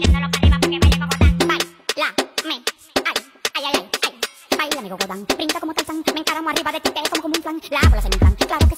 tirándolo para arriba me, ay, ay, ay. Baila brinca como Tarzán, me encaramo arriba de ti, te como como un plan. La bola se me plan, claro que.